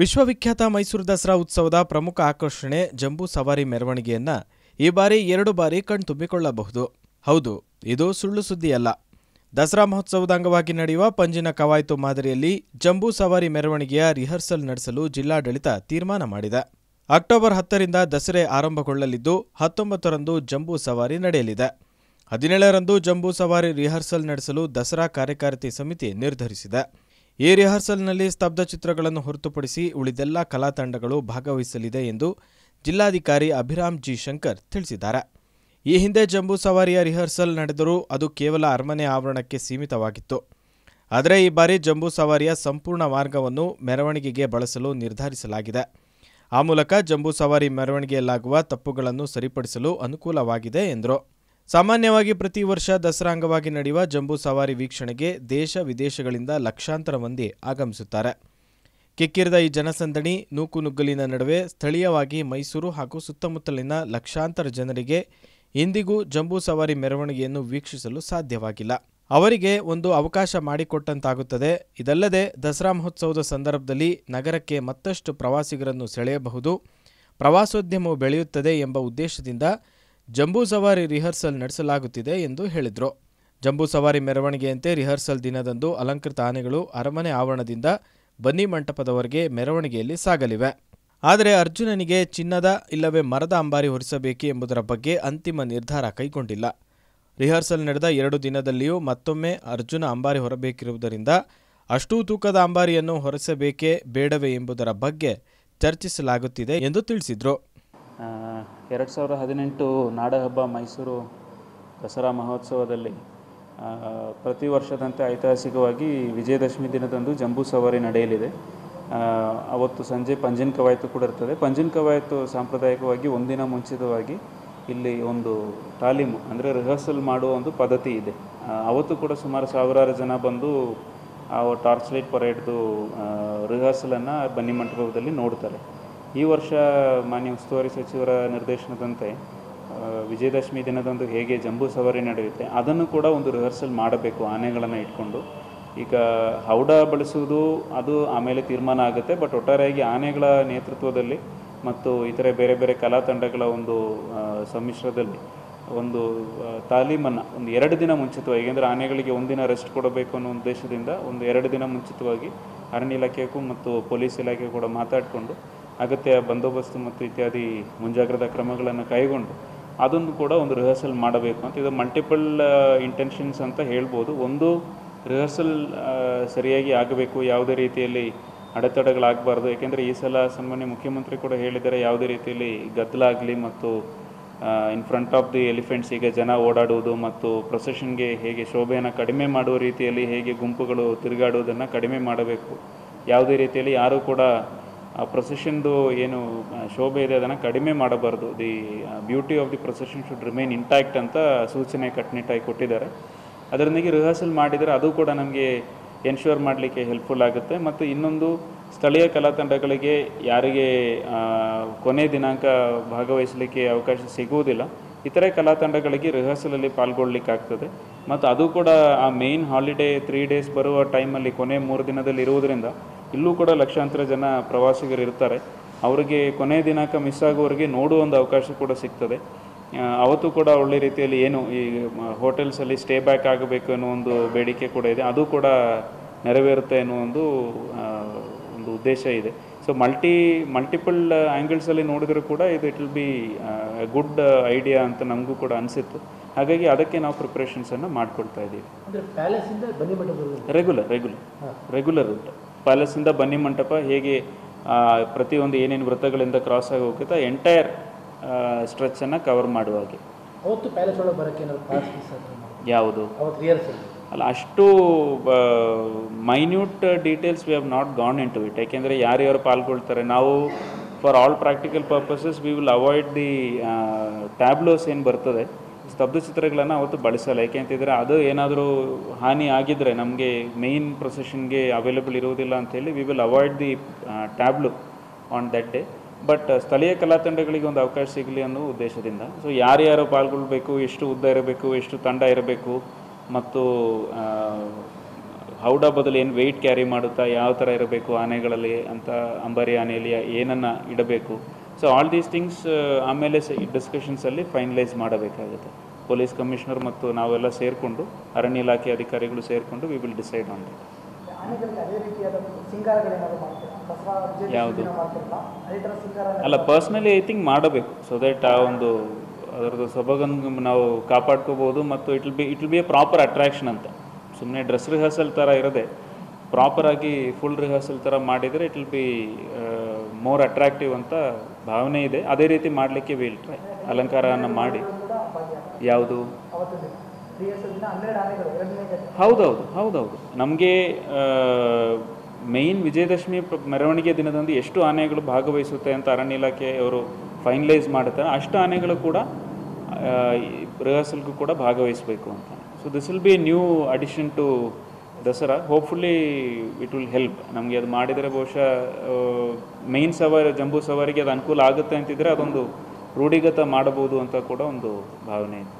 ವಿಶ್ವವಿಖ್ಯಾತ ಮೈಸೂರು ದಸರಾ ಉತ್ಸವದ ಪ್ರಮುಖ ಆಕರ್ಷಣೆ ಜಂಬೂ ಸವಾರಿ ಮೆರವಣಿಗೆಯನ್ನ ಈ ಬಾರಿ ಎರಡು ಬಾರಿ ಕಣ್ತುಂಬಿಕೊಳ್ಳಬಹುದು ಹೌದು, ಇದು ಸುಳ್ಳು ಸುದ್ದಿಯಲ್ಲ. ದಸರಾ ಮಹೋತ್ಸವದ ಅಂಗವಾಗಿ ನಡೆಯುವ ಪಂಜಿನ ಕವಾಯತು ಮಾದರಿಯಲ್ಲಿ ಜಂಬೂ ಸವಾರಿ ಮೆರವಣಿಗೆಯ ರಿಹರ್ಸಲ್ ನಡೆಸಲು ಜಿಲ್ಲಾಡಳಿತ ತೀರ್ಮಾನ ಮಾಡಿದೆ. ಅಕ್ಟೋಬರ್ ಹತ್ತರಿಂದ ದಸರೆ ಆರಂಭಗೊಳ್ಳಲಿದ್ದು, ಹತ್ತೊಂಬತ್ತರಂದು ಜಂಬೂ ಸವಾರಿ ನಡೆಯಲಿದೆ. ಹದಿನೇಳರಂದು ಜಂಬೂ ಸವಾರಿ ರಿಹರ್ಸಲ್ ನಡೆಸಲು ದಸರಾ ಕಾರ್ಯಕಾರಿ ಸಮಿತಿ ನಿರ್ಧರಿಸಿದೆ. ಈ ರಿಹರ್ಸಲ್ನಲ್ಲಿ ಸ್ತಬ್ಧ ಚಿತ್ರಗಳನ್ನು ಹೊರತುಪಡಿಸಿ ಉಳಿದೆಲ್ಲ ಕಲಾ ತಂಡಗಳು ಭಾಗವಹಿಸಲಿದೆ ಎಂದು ಜಿಲ್ಲಾಧಿಕಾರಿ ಅಭಿರಾಮ್ ಜಿ ಶಂಕರ್ ತಿಳಿಸಿದ್ದಾರೆ. ಈ ಹಿಂದೆ ಜಂಬೂ ಸವಾರಿಯ ರಿಹರ್ಸಲ್ ನಡೆದರೂ ಅದು ಕೇವಲ ಅರಮನೆ ಆವರಣಕ್ಕೆ ಸೀಮಿತವಾಗಿತ್ತು. ಆದರೆ ಈ ಬಾರಿ ಜಂಬೂ ಸವಾರಿಯ ಸಂಪೂರ್ಣ ಮಾರ್ಗವನ್ನು ಮೆರವಣಿಗೆಗೆ ಬಳಸಲು ನಿರ್ಧರಿಸಲಾಗಿದೆ. ಆ ಮೂಲಕ ಜಂಬೂ ಸವಾರಿ ಮೆರವಣಿಗೆಯಲ್ಲಾಗುವ ತಪ್ಪುಗಳನ್ನು ಸರಿಪಡಿಸಲು ಅನುಕೂಲವಾಗಿದೆ ಎಂದರು. ಸಾಮಾನ್ಯವಾಗಿ ಪ್ರತಿ ವರ್ಷ ದಸರಾ ಅಂಗವಾಗಿ ನಡೆಯುವ ಜಂಬೂ ಸವಾರಿ ವೀಕ್ಷಣೆಗೆ ದೇಶ ವಿದೇಶಗಳಿಂದ ಲಕ್ಷಾಂತರ ಮಂದಿ ಆಗಮಿಸುತ್ತಾರೆ. ಕಿಕ್ಕಿರಿದ ಈ ಜನಸಂದಣಿ ನೂಕುನುಗ್ಗಲಿನ ನಡುವೆ ಸ್ಥಳೀಯವಾಗಿ ಮೈಸೂರು ಹಾಗೂ ಸುತ್ತಮುತ್ತಲಿನ ಲಕ್ಷಾಂತರ ಜನರಿಗೆ ಇಂದಿಗೂ ಜಂಬೂ ಸವಾರಿ ಮೆರವಣಿಗೆಯನ್ನು ವೀಕ್ಷಿಸಲು ಸಾಧ್ಯವಾಗಿಲ್ಲ. ಅವರಿಗೆ ಒಂದು ಅವಕಾಶ ಮಾಡಿಕೊಟ್ಟಂತಾಗುತ್ತದೆ. ಇದಲ್ಲದೆ ದಸರಾ ಮಹೋತ್ಸವದ ಸಂದರ್ಭದಲ್ಲಿ ನಗರಕ್ಕೆ ಮತ್ತಷ್ಟು ಪ್ರವಾಸಿಗರನ್ನು ಸೆಳೆಯಬಹುದು. ಪ್ರವಾಸೋದ್ಯಮವು ಬೆಳೆಯುತ್ತದೆ ಎಂಬ ಉದ್ದೇಶದಿಂದ ಜಂಬೂ ಸವಾರಿ ರಿಹರ್ಸಲ್ ನಡೆಸಲಾಗುತ್ತಿದೆ ಎಂದು ಹೇಳಿದರು. ಜಂಬೂ ಸವಾರಿ ಮೆರವಣಿಗೆಯಂತೆ ರಿಹರ್ಸಲ್ ದಿನದಂದು ಅಲಂಕೃತ ಆನೆಗಳು ಅರಮನೆ ಆವರಣದಿಂದ ಬನ್ನಿ ಮಂಟಪದವರೆಗೆ ಮೆರವಣಿಗೆಯಲ್ಲಿ ಸಾಗಲಿವೆ. ಆದರೆ ಅರ್ಜುನನಿಗೆ ಚಿನ್ನದ ಇಲ್ಲವೇ ಮರದ ಅಂಬಾರಿ ಹೊರಿಸಬೇಕು ಎಂಬುದರ ಬಗ್ಗೆ ಅಂತಿಮ ನಿರ್ಧಾರ ಕೈಗೊಂಡಿಲ್ಲ. ರಿಹರ್ಸಲ್ ನಡೆದ ಎರಡು ದಿನದಲ್ಲಿಯೂ ಮತ್ತೊಮ್ಮೆ ಅರ್ಜುನ ಅಂಬಾರಿ ಹೊರಬೇಕಿರುವುದರಿಂದ ಅಷ್ಟೂ ತೂಕದ ಅಂಬಾರಿಯನ್ನು ಹೊರಿಸಬೇಕೇ ಬೇಡವೇ ಎಂಬುದರ ಬಗ್ಗೆ ಚರ್ಚಿಸಲಾಗುತ್ತಿದೆ ಎಂದು ತಿಳಿಸಿದರು. ಎರಡು ಸಾವಿರ ಹದಿನೆಂಟು ನಾಡಹಬ್ಬ ಮೈಸೂರು ದಸರಾ ಮಹೋತ್ಸವದಲ್ಲಿ ಪ್ರತಿ ವರ್ಷದಂತೆ ಐತಿಹಾಸಿಕವಾಗಿ ವಿಜಯದಶಮಿ ದಿನದಂದು ಜಂಬೂ ಸವಾರಿ ನಡೆಯಲಿದೆ. ಅವತ್ತು ಸಂಜೆ ಪಂಜಿನ ಕವಾಯತು ಕೂಡ ಇರ್ತದೆ. ಪಂಜಿನ ಕವಾಯತು ಸಾಂಪ್ರದಾಯಿಕವಾಗಿ ಒಂದಿನ ಮುಂಚಿತವಾಗಿ ಇಲ್ಲಿ ಒಂದು ತಾಲೀಮು, ಅಂದರೆ ರಿಹರ್ಸಲ್ ಮಾಡುವ ಒಂದು ಪದ್ಧತಿ ಇದೆ. ಅವತ್ತು ಕೂಡ ಸುಮಾರು ಸಾವಿರಾರು ಜನ ಬಂದು ಆ, ಟಾರ್ಚ್ ಲೈಟ್ ಪರೇಡ್ದು ರಿಹರ್ಸಲನ್ನು ಬನ್ನಿ ಮಂಟಪದಲ್ಲಿ ನೋಡ್ತಾರೆ. ಈ ವರ್ಷ ಮಾನ್ಯ ಉಸ್ತುವಾರಿ ಸಚಿವರ ನಿರ್ದೇಶನದಂತೆ ವಿಜಯದಶಮಿ ದಿನದಂದು ಹೇಗೆ ಜಂಬೂ ಸವಾರಿ ನಡೆಯುತ್ತೆ, ಅದನ್ನು ಕೂಡ ಒಂದು ರಿಹರ್ಸಲ್ ಮಾಡಬೇಕು ಆನೆಗಳನ್ನು ಇಟ್ಕೊಂಡು. ಈಗ ಹೌಡ ಬಳಸುವುದು ಅದು ಆಮೇಲೆ ತೀರ್ಮಾನ ಆಗುತ್ತೆ ಬಟ್ ಒಟ್ಟಾರೆಯಾಗಿ ಆನೆಗಳ ನೇತೃತ್ವದಲ್ಲಿ ಮತ್ತು ಇತರೆ ಬೇರೆ ಬೇರೆ ಕಲಾ ತಂಡಗಳ ಒಂದು ಸಮ್ಮಿಶ್ರದಲ್ಲಿ ಒಂದು ತಾಲೀಮನ್ನು ಒಂದು ಎರಡು ದಿನ ಮುಂಚಿತವಾಗಿ ಏಕೆಂದರೆ ಆನೆಗಳಿಗೆ ಒಂದಿನ ರೆಸ್ಟ್ ಕೊಡಬೇಕು ಅನ್ನೋ ಉದ್ದೇಶದಿಂದ ಒಂದು ಎರಡು ದಿನ ಮುಂಚಿತವಾಗಿ ಅರಣ್ಯ ಇಲಾಖೆಗೂ ಮತ್ತು ಪೊಲೀಸ್ ಇಲಾಖೆಗೂ ಕೂಡ ಮಾತಾಡಿಕೊಂಡು ಅಗತ್ಯ ಬಂದೋಬಸ್ತು ಮತ್ತು ಇತ್ಯಾದಿ ಮುಂಜಾಗ್ರತಾ ಕ್ರಮಗಳನ್ನು ಕೈಗೊಂಡು ಅದನ್ನು ಕೂಡ ಒಂದು ರಿಹರ್ಸಲ್ ಮಾಡಬೇಕು ಅಂತ. ಇದು ಮಲ್ಟಿಪಲ್ ಇಂಟೆನ್ಷನ್ಸ್ ಅಂತ ಹೇಳ್ಬೋದು. ಒಂದು ರಿಹರ್ಸಲ್ ಸರಿಯಾಗಿ ಆಗಬೇಕು, ಯಾವುದೇ ರೀತಿಯಲ್ಲಿ ಅಡೆತಡೆಗಳಾಗಬಾರ್ದು. ಏಕೆಂದರೆ ಈ ಸಲ ಸನ್ಮಾನ್ಯ ಮುಖ್ಯಮಂತ್ರಿ ಕೂಡ ಹೇಳಿದರೆ ಯಾವುದೇ ರೀತಿಯಲ್ಲಿ ಗದ್ದಲಾಗಲಿ ಮತ್ತು in front of the elephants ಈಗ ಜನ ಓಡಾಡುವುದು ಮತ್ತು ಪ್ರೊಸೆಷನ್ಗೆ ಹೇಗೆ ಶೋಭೆಯನ್ನು ಕಡಿಮೆ ಮಾಡುವ ರೀತಿಯಲ್ಲಿ ಹೇಗೆ ಗುಂಪುಗಳು ತಿರುಗಾಡುವುದನ್ನು ಕಡಿಮೆ ಮಾಡಬೇಕು. ಯಾವುದೇ ರೀತಿಯಲ್ಲಿ ಯಾರೂ ಕೂಡ ಪ್ರೊಸೆಷನ್ದು ಏನು ಆ, ಶೋಭೆ ಇದೆ ಅದನ್ನು ಕಡಿಮೆ ಮಾಡಬಾರ್ದು. The beauty of the procession should remain intact ಅಂತ ಸೂಚನೆ ಕಟ್ಟುನಿಟ್ಟಾಗಿ ಕೊಟ್ಟಿದ್ದಾರೆ. ಅದರೊಂದಿಗೆ ರಿಹರ್ಸಲ್ ಮಾಡಿದರೆ ಅದು ಕೂಡ ನಮಗೆ ಎನ್ಶೂರ್ ಮಾಡಲಿಕ್ಕೆ ಹೆಲ್ಪ್ಫುಲ್ ಆಗುತ್ತೆ. ಮತ್ತು ಇನ್ನೊಂದು ಸ್ಥಳೀಯ ಕಲಾ ತಂಡಗಳಿಗೆ ಯಾರಿಗೆ ಆ, ಕೊನೆ ದಿನಾಂಕ ಭಾಗವಹಿಸಲಿಕ್ಕೆ ಅವಕಾಶ ಸಿಗುವುದಿಲ್ಲ ಇತರೆ ಕಲಾ ತಂಡಗಳಿಗೆ ರಿಹರ್ಸಲಲ್ಲಿ ಪಾಲ್ಗೊಳ್ಳಿಕ್ಕಾಗ್ತದೆ. ಮತ್ತು ಅದು ಕೂಡ ಆ ಮೇನ್ ಹಾಲಿಡೇ ತ್ರೀ ಡೇಸ್ ಬರುವ ಟೈಮಲ್ಲಿ ಕೊನೆ ಮೂರು ದಿನದಲ್ಲಿ ಇರುವುದರಿಂದ ಇಲ್ಲೂ ಕೂಡ ಲಕ್ಷಾಂತರ ಜನ ಪ್ರವಾಸಿಗರು ಇರ್ತಾರೆ. ಅವರಿಗೆ ಕೊನೆ ದಿನಾಂಕ ಮಿಸ್ ಆಗೋರಿಗೆ ನೋಡುವ ಒಂದು ಅವಕಾಶ ಕೂಡ ಸಿಗ್ತದೆ. ಅವತ್ತು ಕೂಡ ಒಳ್ಳೆ ರೀತಿಯಲ್ಲಿ ಏನು ಈ ಹೋಟೆಲ್ಸಲ್ಲಿ ಸ್ಟೇ ಬ್ಯಾಕ್ ಆಗಬೇಕು ಅನ್ನೋ ಒಂದು ಬೇಡಿಕೆ ಕೂಡ ಇದೆ. ಅದು ಕೂಡ ನೆರವೇರುತ್ತೆ ಅನ್ನೋ ಒಂದು ಒಂದು ಉದ್ದೇಶ ಇದೆ. ಸೊ ಮಲ್ಟಿ ಮಲ್ಟಿಪಲ್ ಆ್ಯಂಗಲ್ಸಲ್ಲಿ ನೋಡಿದರೂ ಕೂಡ ಇದು it will be good idea ಅಂತ ನಮಗೂ ಕೂಡ ಅನಿಸಿತ್ತು. ಹಾಗಾಗಿ ಅದಕ್ಕೆ ನಾವು ಪ್ರಿಪ್ರೇಷನ್ಸನ್ನು ಮಾಡ್ಕೊಳ್ತಾ ಇದ್ದೀವಿ. ರೆಗ್ಯುಲರ್ ರೆಗ್ಯುಲರ್ ರೆಗ್ಯುಲರ್ ರೂಟ್ ಪ್ಯಾಲೇಸಿಂದ ಬನ್ನಿ ಮಂಟಪ ಹೇಗೆ ಪ್ರತಿಯೊಂದು ಏನೇನು ವೃತ್ತಗಳಿಂದ ಕ್ರಾಸ್ ಆಗಿ ಹೋಗುತ್ತೆ ಎಂಟೈರ್ ಸ್ಟ್ರೆಚ್ಚನ್ನು ಕವರ್ ಮಾಡುವ ಹಾಗೆ. ಅವತ್ತು ಪ್ಯಾಲೇಸ್ ಒಳಗೆ ಬರೋಕ್ಕೆ ಪಾಸ್ ಗೀಸ್ ಅದು ಯಾವುದು? ಅಲ್ಲ ಅಷ್ಟು minute details we have not gone into it ಯಾಕೆಂದರೆ ಯಾರ್ಯಾರು ಪಾಲ್ಗೊಳ್ತಾರೆ ನಾವು for all practical purposes we will avoid the tableaux ಏನು ಬರ್ತದೆ. ಸ್ತಬ್ಧ ಚಿತ್ರಗಳನ್ನು ಅವತ್ತು ಬಳಸಲ್ಲ. ಯಾಕೆಂತಿದ್ರೆ ಅದು ಏನಾದರೂ ಹಾನಿ ಆಗಿದ್ದರೆ ನಮಗೆ ಮೇಯ್ನ್ ಪ್ರೊಸೆಷನ್ಗೆ ಅವೈಲೇಬಲ್ ಇರುವುದಿಲ್ಲ ಅಂತೇಳಿ we will avoid the tableau on that day but ಸ್ಥಳೀಯ ಕಲಾ ತಂಡಗಳಿಗೆ ಒಂದು ಅವಕಾಶ ಸಿಗಲಿ ಅನ್ನೋ ಉದ್ದೇಶದಿಂದ. ಸೊ ಯಾರ್ಯಾರು ಪಾಲ್ಗೊಳ್ಬೇಕು, ಎಷ್ಟು ಉದ್ದ ಇರಬೇಕು, ಎಷ್ಟು ತಂಡ ಇರಬೇಕು, ಮತ್ತು ಹೌಡಾ ಬದಲು ಏನು ವೆಯ್ಟ್ ಕ್ಯಾರಿ ಮಾಡುತ್ತಾ, ಯಾವ ಥರ ಇರಬೇಕು, ಆನೆಗಳಲ್ಲಿ ಅಂತ ಅಂಬಾರಿ ಆನೆಯಲ್ಲಿ ಏನನ್ನು ಇಡಬೇಕು ಸೊ ಆಲ್ ದೀಸ್ ಥಿಂಗ್ಸ್ ಆಮೇಲೆ ಡಿಸ್ಕಷನ್ಸಲ್ಲಿ ಫೈನಲೈಸ್ ಮಾಡಬೇಕಾಗುತ್ತೆ. ಪೊಲೀಸ್ ಕಮಿಷನರ್ ಮತ್ತು ನಾವೆಲ್ಲ ಸೇರಿಕೊಂಡು ಅರಣ್ಯ ಇಲಾಖೆ ಅಧಿಕಾರಿಗಳು ಸೇರಿಕೊಂಡು we will decide on that ಯಾವುದು? ಅಲ್ಲ ಪರ್ಸ್ನಲಿ ಐ ಥಿಂಕ್ ಮಾಡಬೇಕು. ಸೊ ದಟ್ ಆ ಒಂದು ಅದರದ್ದು ಸೊಬಗನ್ ನಾವು ಕಾಪಾಡ್ಕೋಬೋದು ಮತ್ತು it will be it will be a proper attraction ಅಂತ. ಸುಮ್ಮನೆ ಡ್ರೆಸ್ ರಿಹರ್ಸಲ್ ಥರ ಇರದೆ ಪ್ರಾಪರಾಗಿ ಫುಲ್ ರಿಹರ್ಸಲ್ ಥರ ಮಾಡಿದರೆ it will be more attractive ಅಂತ ಭಾವನೆ ಇದೆ. ಅದೇ ರೀತಿ ಮಾಡಲಿಕ್ಕೆ ವಿಲ್ ಟ್ರೈ ಅಲಂಕಾರವನ್ನು ಮಾಡಿ. ಯಾವುದು? ಹೌದೌದು ಹೌದೌದು. ನಮಗೆ ಮೇಯ್ನ್ ವಿಜಯದಶಮಿ ಮೆರವಣಿಗೆ ದಿನದಂದು ಎಷ್ಟು ಆನೆಗಳು ಭಾಗವಹಿಸುತ್ತೆ ಅಂತ ಅರಣ್ಯ ಇಲಾಖೆಯವರು ಫೈನಲೈಸ್ ಮಾಡುತ್ತಾರೆ. ಅಷ್ಟು ಆನೆಗಳು ಕೂಡ ರಿಹರ್ಸಲ್ಗೂ ಕೂಡ ಭಾಗವಹಿಸಬೇಕು ಅಂತ. So this will be new addition to Dasara. Hopefully it will help ನಮಗೆ ಅದು ಮಾಡಿದರೆ ಬಹುಶಃ ಮೈನ್ ಸವಾರಿ, ಜಂಬೂ ಸವಾರಿಗೆ ಅದು ಅನುಕೂಲ ಆಗುತ್ತೆ ಅಂತಿದ್ರೆ ಅದೊಂದು ರೂಢಿಗತ ಮಾಡಬಹುದು ಅಂತ ಕೂಡ ಒಂದು ಭಾವನೆ ಇದೆ.